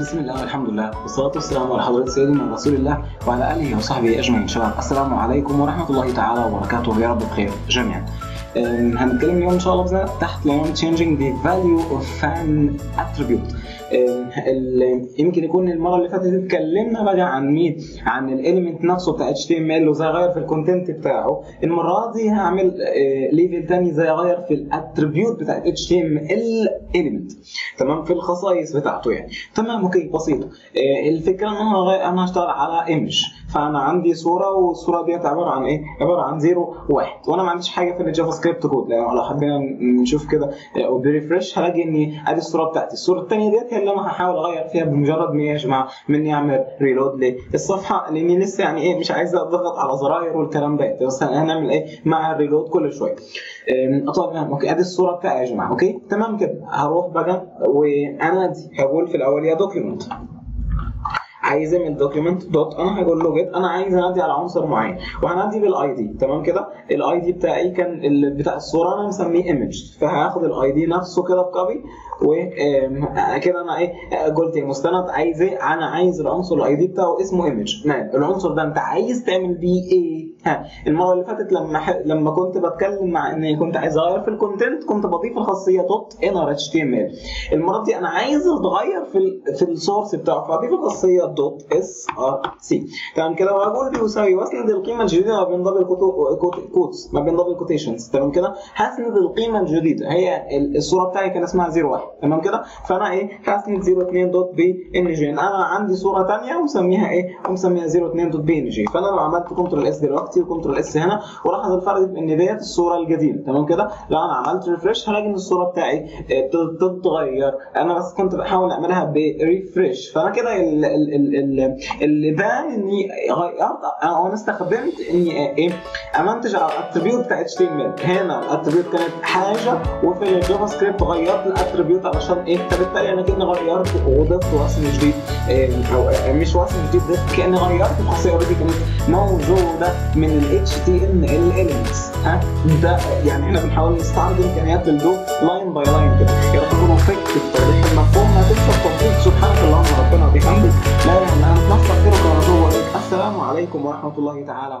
بسم الله والحمد لله. والصلاة والسلام على حضرة سيدنا رسول الله وعلى آله وصحبه أجمعين. شباب السلام عليكم ورحمة الله تعالى وبركاته. يا رب بخير جميعا. هنتكلم اليوم إن شاء الله تحت عنوان changing the value of an attribute. ال- يمكن يكون المرة اللي فاتت اتكلمنا بقى عن مين؟ عن ال element نفسه بتاع HTML وازاي اغير في ال content بتاعه. المرة دي هعمل level تاني إزاي اغير في ال attribute بتاع HTML element. تمام؟ في الخصائص بتاعته يعني. تمام؟ okay بسيطة. آه، الفكرة ان أنا أنا هشتغل على image فأنا عندي صورة والصورة ديت عبارة عن إيه؟ عبارة عن 0 1 وأنا ما عنديش حاجة في ال JavaScript code لو لو حبينا نشوف كده آه، وب refresh هلاقي إني أدي الصورة بتاعتي. الصورة الثانية ديت هي اللي أنا هحاول أغير فيها بمجرد ما يا جماعة؟ مني اعمل reload للصفحه لأني لسه يعني إيه مش عايز أضغط على زراير والكلام ده. بس هنعمل إيه؟ مع ال reload كل شوية. طبعا okay أدي الصورة بتاعي يا جماعة. okay؟ تمام كده. هروح بقى وأنا دي هقول في الأول يا document عايز من document dot أنا هقول له get أنا عايز أنادي على عنصر معين. وهنادي بال ID تمام كده؟ ال ID بتاعي كان بتاع الصورة أنا مسميه image فهاخد ال ID نفسه كده ب copy وكده أنا إيه قلت؟ مستند عايز إيه أنا عايز العنصر ال ID بتاعه اسمه image العنصر ده أنت عايز تعمل بيه إيه؟ ها المرة اللي فاتت لما ح... لما كنت بتكلم مع اني كنت عايز أغير في ال content كنت بضيف الخاصية dot inner HTML المرة دي أنا عايز أتغير في ال... في ال source بتاعه فاضيف الخاصية dot src تمام كده وهقول بيساوي واسند القيمة الجديدة ما بين double quotes ما بين double quotations تمام كده؟ هسند القيمة الجديدة. هي ال- الصورة بتاعي كان اسمها 01 تمام كده؟ فأنا إيه؟ هسند 02 dot PNG أنا عندي صورة ثانية ومسميها إيه؟ ومسميها 02 dot PNG فأنا لو عملت control S دلوقتي و control S هنا ولاحظ الفرق إن ديت الصورة القديمه تمام كده؟ لو أنا عملت refresh هلاقي إن الصورة بتاعي آه، ت- تتغير أنا بس كنت بحاول أعملها ب refresh فأنا كده اللي بان إني غيرت أو أنا استخدمت إني آه، إيه أ manage على ال attribute بتاع إل. هنا ال attribute كانت حاجة وفي ال JavaScript غيرت ال attribute علشان إيه؟ فبالتالي أنا كده غيرت وضفت وصف جديد أو مش وصف جديد ضفت كأني غيرت الخاصيه already كانت موجودة من ال HTML elements. ها؟ ده يعني إحنا بنحاول نستعرض إمكانيات للدو line by line كده. في توضيح المفهوم ما تنسى التطبيق سبحانك اللهم. السلام عليكم ورحمة الله تعالى.